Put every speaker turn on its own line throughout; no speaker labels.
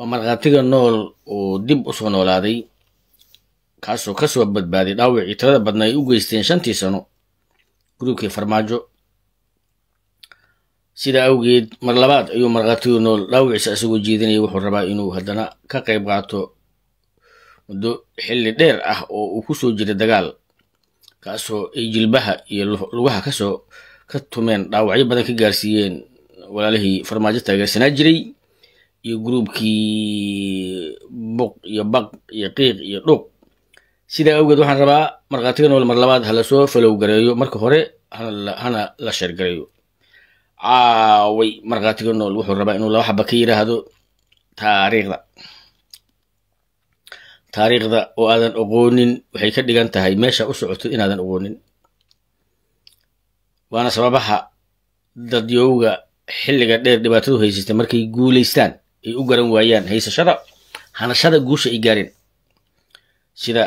waa markhaatiga nool oo dib u soo noolaaday kaasoo ka soo badbaaday dhaawacii tirada badna ay u geysteen shantii sano gruubkii farmaajo. Sidaa awgeed mar labaad ayuu markhaatiga nool dhaawiciisa isagoo jeedinaya wuxuu rabaa inuu haddana ka qayb qaato muddo xilli dheer ah oo uu ku soo jiray dagaal kaasoo ay jilbaha iyo lugaha ka soo ka tumeen dhaawacyo badan ka gaarsiiyeen walaalihii farmaajo taageersanaa jiray iyo gruubkii buq iyo baq iyo qiiq iyo dhuuq sidaa awgeed waxaan rabaa markhaatiga nool mar labaad ha la soo falow gareeyo marka hore hana la sheergareeyo. Caaway markhaatiga nool wuxuu rabaa inuu laba xaba ka yidhaahdo taariikhda. Taariikhda oo aadan oqoonin waxay ka dhigan tahay meesha u socotid inaadan oqoonin waana sababaha dadyowga xilliga dheer dhibaatadu haysata markay guulaystaan ay u garan waayaan haysashada hanashada guusha ay gaareen sida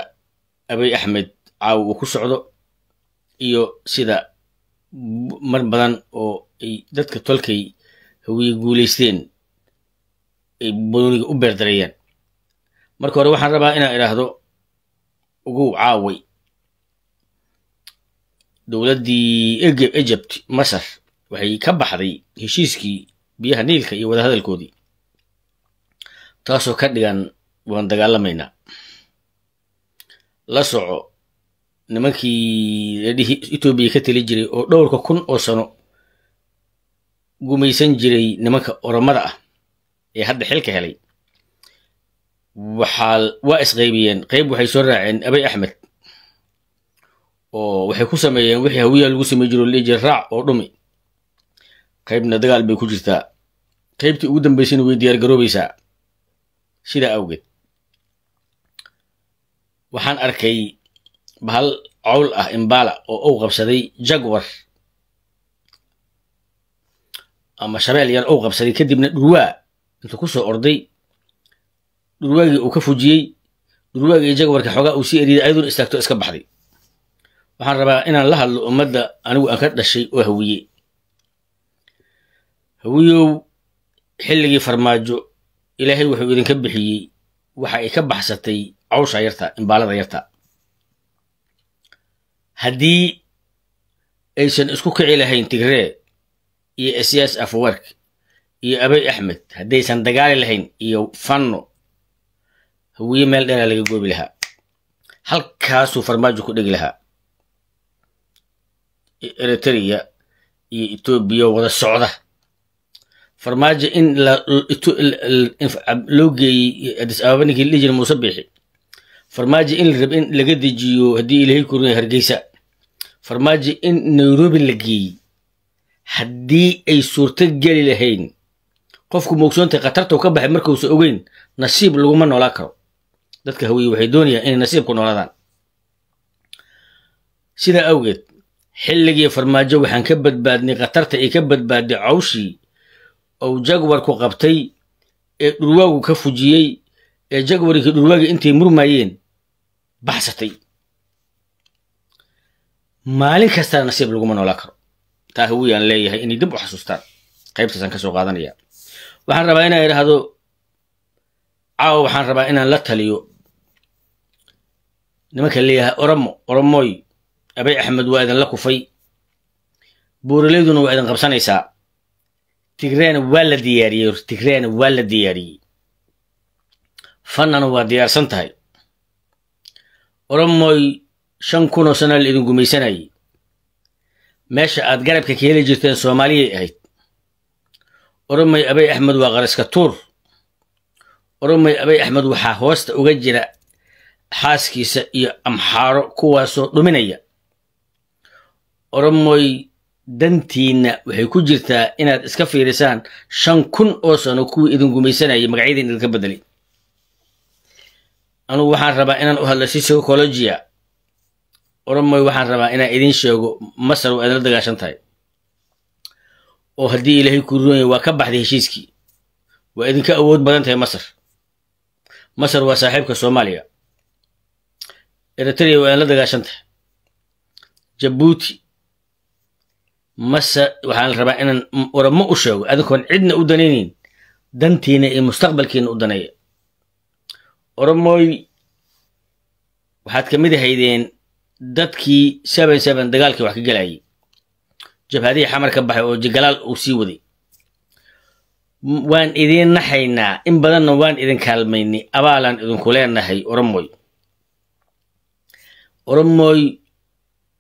abay axmed caaw uu ku socdo iyo sida mar badan oo ay dadka tolkay hawiye guulaysteen ay booniga u beerdareeyaan marka hore waxaan rabaa inaan idhaahdo ugu caaway dowladdii egypt masar waxay ka baxday heshiiskii biyaha niilka iyo wadahadalkoodii taasoo ka dhigan waan dagaalamaynaa. La soco nimankii ladhihi etoobiya ka tali jiray oo dhowrka kun oo sano gumaysan jiray nimanka oromada ah ee hadda xilka helay. Waxaa waa isqaybiyeen. Qayb waxay soo raaceen abay axmed oo waxay ku sameeyeen wixii hawiyaha lagu samey jiro jira raac oo dhumi. Qaybna dagaal bay ku jirtaa. Qaybtii ugu dambaysayna way diyaar garoobaysaa sidaa awgeed. Waxaan arkay bahal cowl ah imbala oo uu qabsaday jagwar ama shabeel yar uu qabsaday kadibna dhurwaa intuu ku soo orday. Dhurwaagii uu ka fujiyey dhurwaagii jagwarka xoogaa uu sii eriday ayaduna istaagto iska baxday. Waxaan rabaa inaan la hadlo ummadda anigu aan ka dhashay oo hawiye hawiyow xilligii farmaajo ilaahay wuxuu idinka bixiyey waxa ay ka baxsatay cawsha yarta imbaalada yarta. Haddii aysan isku kici lahayn tigree iyo esyaas afwark iyo abay axmed haddaysan dagaali lahayn iyo fanno hawiye meel dheeraa laga goobi lahaa. Halkaasuu farmaajo ku dhegi lahaa. Eritrea iyo etoobiya wada socda farmaajo in loo geeyey adis ababa ninkii la jira muuse biixi farmaajo in la rab in laga dejiyo haddii ilaahay kornay hargeysa. Farmaajo in nairobi la geeyey haddii ay suurto geli lahayn qofku moogsoonta khatartau ka baxay markuusa ogeyn nasiib laguma noolaa karo. Dadka hawiye waxay doonayaan inay nasiib ku noolaadaan. Sidaa awgeed xilligii farmaajo waxaan ka badbaadnay khatarta ay ka badbaadday cawshii ou jagwarku qabtay ee dhurwaagu ka fujiyey ee jagwarkii dhurwaagii intay murmayeen baxsatay. Maalin kastana nasiib laguma noolaa karo. Taa hawiyaan leeyahay inay dib u xasuustaan. Qaybtaasaan ka soo qaadanaya. Waxaan rabaa inaan idhaahdo caawa waxaan rabaa inaan la taliyo. Nimanka leeyahay oromo oromoy abay axmed waa idinla kufay. Buuraleyduna waa idin qabsanaysaa tigreena waa la diyaariyey tigreena waa la diyaariyey fannana waa diyaarsan tahay oromoy shan kunoo sana la idin gumaysanayay meesha aad garabka ka heli jirteen soomaaliyay ahayd oromay abay axmed waa qaraska tuur oromay abay axmed waxaa hoosta uga jira xaaskiisa iyo amxaaro kuwaasoo dhuminaya oromoy dantiinna waxay ku jirtaa inaad iska fiirisaan shan kun oo sano kuwii idin gumaysanayay magacyadiin idinka bedelay. Anugu waxaan rabaa inaan u hadlo si psychologia oromoy waxaan rabaa inaan idin sheego masar waa idinla dagaashan tahay. Oo haddii ilaahay ku ruunya waa ka baxday heshiiskii. Waa idinka awood badan tahay masar. Masar waa saaxiibka soomaaliya. Eritrea waa idinla dagaashan tahay. Jabuuti mase waxaan rabaa inaan oromo u sheego. Adinkoon cidna u danaynayn dantiina iyo mustaqbalkiina u daneeya oromooy waxaad ka mid ahaydeen dadkii seben seben dagaalkii wax ka gelayay jabhadihii xamar ka baxay oo jigalaal uu sii waday. Waan idiin naxaynaa in badanna waan idin kaalmaynay abaalaan idinku leenahay oromoy oromoy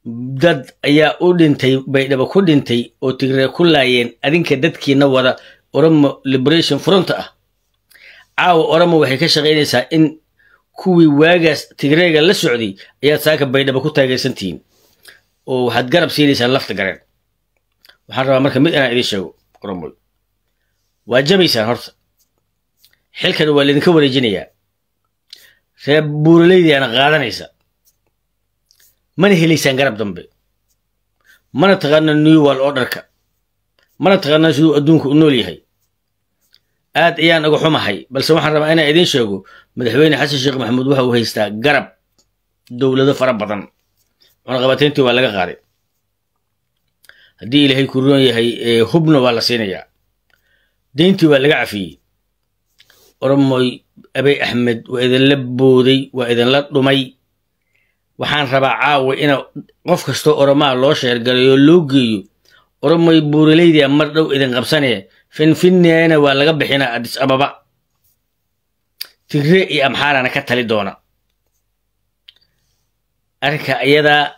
dad ayaa u dhintay baydhabo ku dhintay oo tigree ku laayeen adinka dadkiina wada oromo liberation front ah. Caawa oromo waxay ka shaqaynaysaa in kuwii waagaas tigreega la socday ayaad saaka baydhabo ku taageersantihiin oo waxaad garab siinaysaan lafta gareen. Waxaan rabaa marka mid inaan idiin sheego oromoy waa jabaysaan horta. Xilkan waa laydinka wareejinayaa. Reer buuraleydiana qaadanaysa mana helaysaan garab dambe? Mana taqaana new wal orderka? Mana taqaana siduu adduunku u nool yahay? Aad ayaan uga xumahay balse waxaan rabaa inaan idiin sheego madaxweyne xasan sheekh maxamuud waxa uu haystaa garab dowlado fara badan. Cunaqabateyntii waa laga qaaday. Haddii ilaahay ku roon yahay hubna waa la siinayaa. Deyntii waa laga cafiyey. Oromoy abey axmed waa idinla booday waa idinla dhumay waxaan rabaa caawa ina qof kastoo oromaa loo sheergalayo loo geeyo. Oromoy buuraleydia mar dhow idin qabsanee finfinneena waa laga bixinaa adis ababa. Tigree iyo amxaarana ka tali doona. Arrinka ayadaa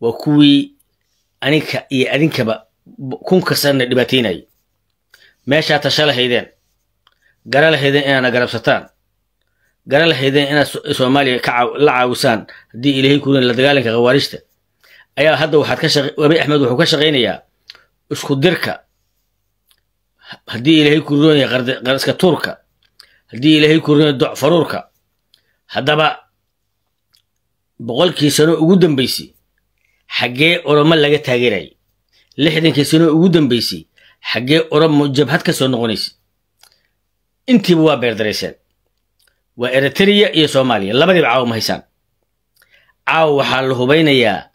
waa kuwii aninka iyo adinkaba kunka sanna dhibaataynayay meeshaa tasha lahaydeen gara lahaydeen inaadna garabsataan gara lahaydeen inaad soomaaliya la caawisaan haddii ilaahay kurin la dagaalanka khawaarijta ayaa hadda waxaad ka abi axmed wuxuu ka shaqaynayaa isku dirka. Haddii ilaahay ku roon yahay qariska tuurka. Haddii ilaahay ku roon yahay doc faruurka. Haddaba boqolkii sano ugu dambaysay xaggee oromo laga taageerayay. Lixdankii sano ugu dambaysay xaggee oromo jabhad ka soo noqonaysa intiiba waa beerdarayseen waa eritrea iyo soomaaliya. Labadiiba caawa ma haysaan. Caawa waxaa la hubaynayaa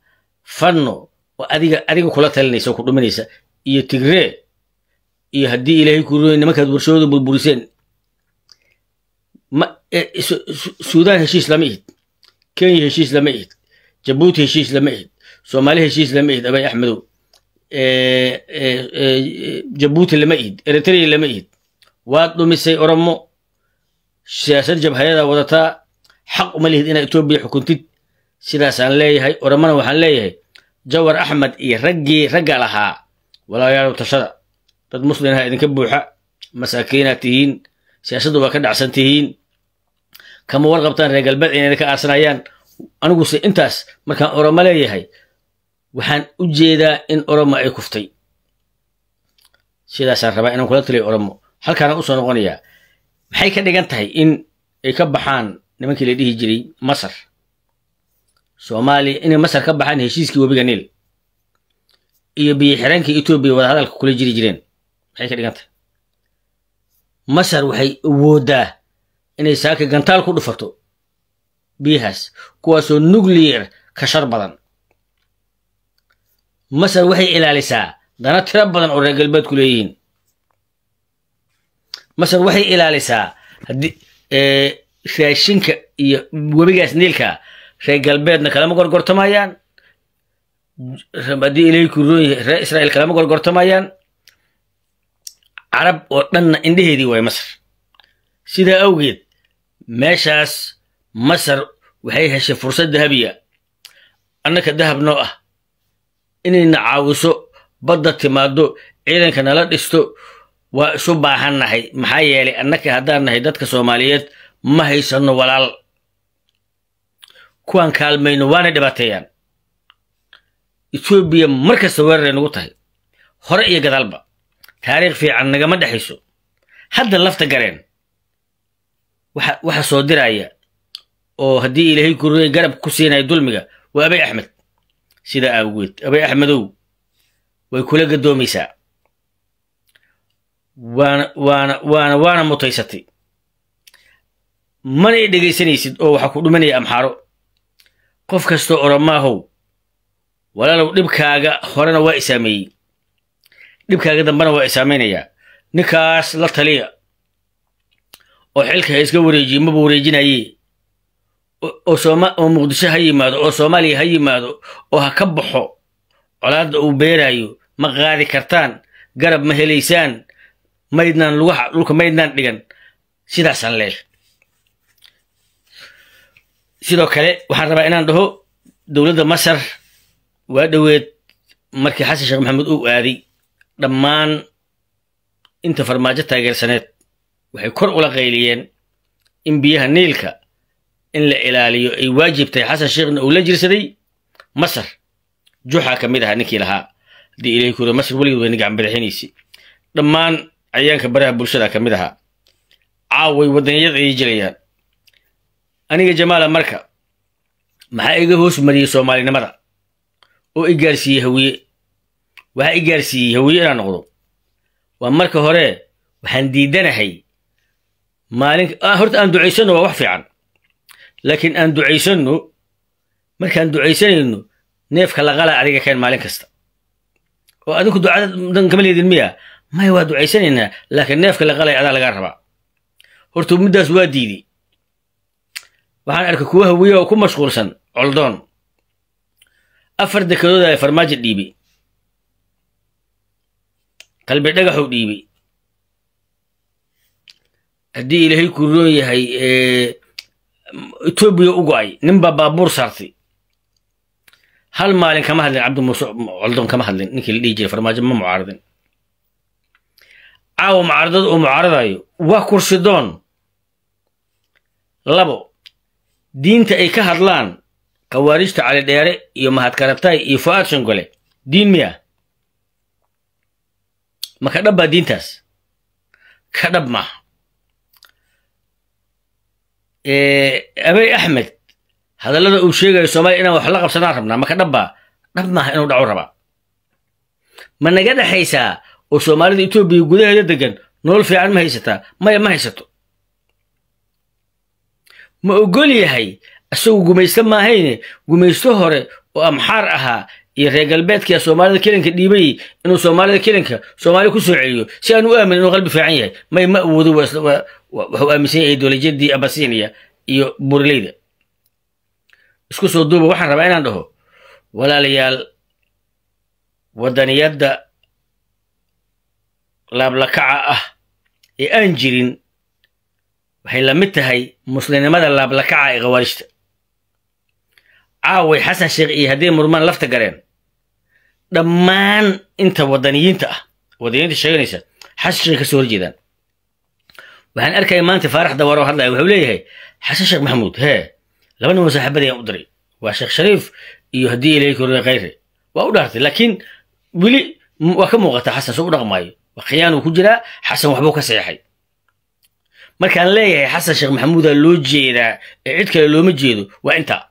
fanno oo adiga adiga kula talinaysa oo ku dhuminaysa. Iyo tigree iyo haddii ilaahay ku roonay nimankaad warshooda burburiseen. Suudaan heshiis lama ihid. Kenya heshiis lama ihid. Jabuuti heshiis lama ihid. Soomaali heshiis lama ihid abay axmedow. Jabuuti lama ihid. Eritrea lama ihid. Waad dhumisay oromo siyaasad jabhayadaa wadataa xaq uma lihid inaad etoobiya xukuntid. Sidaasaan leeyahay oromona waxaan leeyahay jawar axmed iyo raggii ragga lahaa walaayaalow tashada dad muslimha idinka buuxa masaakiinaad tihiin siyaasaddu waa ka dhacsan tihiin. Kama warqabtaan reer galbeed inay idinka aarsanayaan? Aniguse intaas markaan oromo leeyahay waxaan u jeedaa in oromo ay kuftay. Sidaasaan rabaa inaan kula taliyo oromo halkaana u soo noqonayaa maxay ka dhigan tahay in ay ka baxaan nimankii la dhihi jiray masar? Soomaaliya inay masar ka baxaan heshiiskii webiga niil iyo biyo xireenkii etoobiya wadahadalka kula jiri jireen. Maxay ka dhigan tahay? Masar waxay awoodaa inay saaka gantaal ku dhufato biyahaas kuwaasoo nuclear ka shar badan. Masar waxay ilaalisaa dana tiro badan oo reer galbeedku leeyihiin masar waxay ilaalisaa haddii raashinka iyo webigaas niilka reer galbeedna kalama gorgortamayaan. Haddii ilaahay ku roon yahay reer israa'iil kalama gorgortamayaan. Carab oo dhanna indheheedii waay masar. Sidaa awgeed meeshaas masar waxay heshay fursad dahabiya. Annaka dahab noo ah. Inayna caawiso badda timaado ciidanka nala dhisto waa isu baahannahay. Maxaa yeelay annaka haddaan nahay dadka soomaaliyeed ma haysanno walaal. Kuwaan kaalmayno waana dhibaateeyaan etoobiya mar kasta weeraray nagu tahay. Hore iyo gadaalba taariikh fiican nagama dhexayso hadda lafta gareen waxa waxa soo diraya oo haddii ilaahay kurooya garab ku siinaya dulmiga waa abay axmed. Sidaa awgeed abay axmedow way kula gadoomaysaa waana waana waana waana mutaysatay mana i dhegaysanaysid oo waxaa ku dhumanaya amxaaro. Qof kastoo oromaahow walaalow dhibkaaga horena waa isaameeyey dhibkaaga dambena waa isaamaynayaa ninkaas la taliya oo xilka ha iska wareejiye maba wareejinaye oo muqdisho ha yimaado oo soomaaliya ha yimaado oo ha ka baxo colaadda uu beeraayo ma qaadi kartaan garab ma helaysaan maydnaan lugaha dhulka maydnaan dhigan. Sidaasaan leel sidoo kale waxaan rabaa inaan dhaho dowladda masar waa dhoweed markii xasan sheekh maxamuud uu aaday. Dhammaan inta farmaajo taageersaneed waxay kor ula qayliyeen in biyaha niilka in la ilaaliyo ay waajib tahay xasan sheekhna uu la jirsaday. Masar juxaa ka mid ahaa ninkii lahaa. Haddii ilahay kuro masar weligeed wayna gacan badaxinaysi dhammaan cayaanka baraha bulshada ka mid ahaa caaway wadanyada ay jilayaan. Aniga jamaala marka maxaa iga hoos mariyey soomaalinimada? Oo i gaarsiiyey hawiye waxaa i gaarsiiyey hawiye inaan noqdo? Waa marka hore waxaan diidanahay. Maalin horta aan ducaysanno waa wax fiican. Laakiin aan ducaysanno markaan ducaysanayno neefka laqala adiga keen maalin kasta. Oo adinku ducada dan kama leedin miya maya waa ducaysanaynaa laakiin neefka laqalay adaa lagaa rabaa. Horta middaas waa diiday waxaan arkay kuwa hawiye oo ku mashquulsan coldoon afar dekedood ay farmaajo dhiibay qalbi dhagaxuu dhiibay haddii ilaahay ku roon yahay etoobiya u go'ay ninbaa baabuur saartay. Hal maalin kama hadlin cabdi muuse coldoon kama hadlin. Ninkii la dhihi jiray farmaajo ma mucaaradin caawa mucaaradada uu mucaaradayo waa kursidoon. Labo diinta ay ka hadlaan. Khawaarijta cali dheere iyo mahadkaratay iyo fu'aad shangole diin miya? Ma ka dhab baa diintaas? Ka dhab maaha abey axmed hadallada uu sheegayo soomaaliya inaan wax la qabsanaan rabnaa ma ka dhab baa dhab maaha inuu dhaco rabaa ma naga dhexaysaa oo soomaalida etoobiya gudaheeda degan nolol fiican ma haysataa maya ma haysato. Ma ogol yahay isagu gumaysto maahayne gumaysto hore oo amxaar ahaa iyo reer galbeedka soomaalida kelinka dhiibay inuu soomaalida kelinka soomaaliya ku soo celiyo si aan u aamin inuu qalbi fiican yahay. May ma awoodo waxuu aaminsan yahay idolojiyadii abasiniya iyo burileyda isku soo duuba waxaan rabaa inaan dhaho walaalayaal waddaniyadda laablakaca ah ee aan jirin waxay la mid tahay muslimnimada laablakaca ee khawaarijta. Caaway xasan sheekh iyo hadday murmaan lafta gareen. Dhammaan inta waddaniyiinta ah waddaniyiinta sheeganaysa xasan sheekh ka soo horjeedaan waxaan arkaya maanta faarax dawaaro hadlaya wuxuu leeyahay xasan sheekh maxamuud hee laba nin oo saaxiibadayaan u diray. Waa sheekh shariif iyo haddii ilaahay korona khayre. Waa u dhaartay laakiin weli waa ka muuqataa xasan soo u dhaqmaayo khiyaanuu ku jiraa xasan waxbuu ka seexay markaan leeyahay xasan sheekh maxamuudaa loo jeedaa ee cid kale looma jeedo waa intaa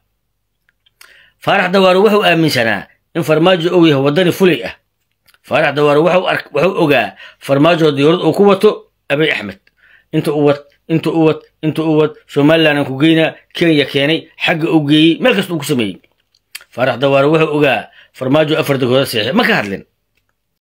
faarax dawaaro wuxuu aaminsanaa in farmaajo og yahay waddani fulay ah. Faarax dawaaro wuxuu ogaa farmaajo diyaurad uu ku wato abey axmed. Inta u wad inta u wad inta u wad somaliland aan ku geynaa kenya keenay xagga u geeyey meel kasta uu ku sameeyey. Faarax dawaaro wuxuu ogaa farmaajo afar degooda seexay ma ka hadlin